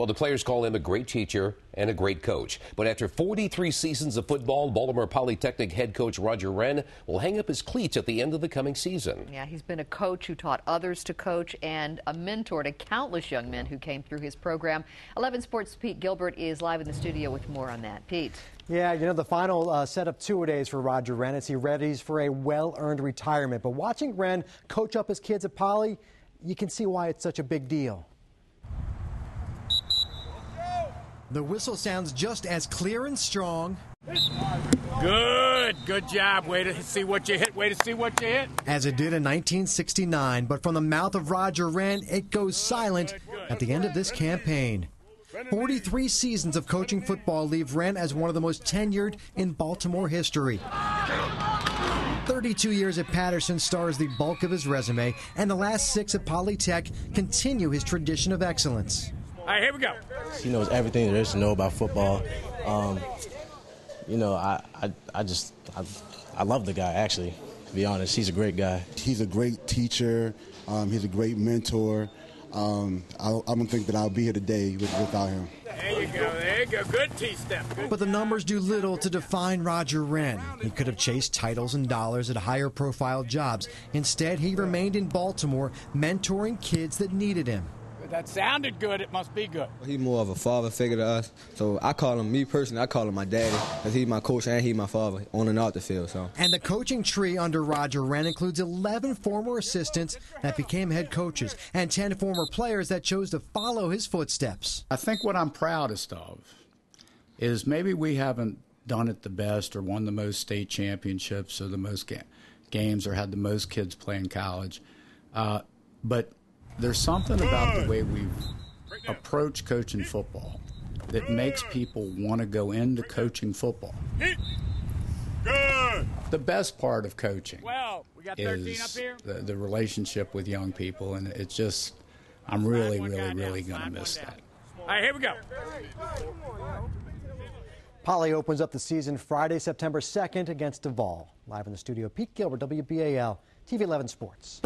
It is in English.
Well, the players call him a great teacher and a great coach. But after 43 seasons of football, Baltimore Polytechnic head coach Roger Wrenn will hang up his cleats at the end of the coming season. Yeah, he's been a coach who taught others to coach and a mentor to countless young men who came through his program. 11 Sports' Pete Gilbert is live in the studio with more on that. Pete. Yeah, you know, the final uh, set of two days for Roger Wrenn as he readies for a well earned retirement. But watching Wrenn coach up his kids at Poly, you can see why it's such a big deal. The whistle sounds just as clear and strong. Good, good job. Way to see what you hit. Way to see what you hit. As it did in 1969, but from the mouth of Roger Wrenn, it goes silent at the end of this campaign. 43 seasons of coaching football leave Wrenn as one of the most tenured in Baltimore history. 32 years at Patterson stars the bulk of his resume, and the last six at Polytech continue his tradition of excellence. All right, here we go. He knows everything there is to know about football. Um, you know, I, I, I just, I, I love the guy, actually, to be honest. He's a great guy. He's a great teacher. Um, he's a great mentor. Um, I, I, don't think that I'll be here today without him. There you go, there you go. Good T-step. But the numbers do little to define Roger Wrenn. He could have chased titles and dollars at higher profile jobs. Instead, he remained in Baltimore, mentoring kids that needed him that sounded good, it must be good. He's more of a father figure to us. So I call him, me personally, I call him my daddy because he's my coach and he's my father on and off the field. So. And the coaching tree under Roger Wrenn includes 11 former assistants that became head coaches and 10 former players that chose to follow his footsteps. I think what I'm proudest of is maybe we haven't done it the best or won the most state championships or the most ga- games or had the most kids play in college. Uh, but there's something about the way we approach coaching football that makes people want to go into coaching football. Good. The best part of coaching well, is the, the, relationship with young people, and it's just, I'm really, really, really going to miss that. All right, here we go. Poly opens up the season Friday, September 2nd against Duvall. Live in the studio, Pete Gilbert, WBAL, TV 11 Sports.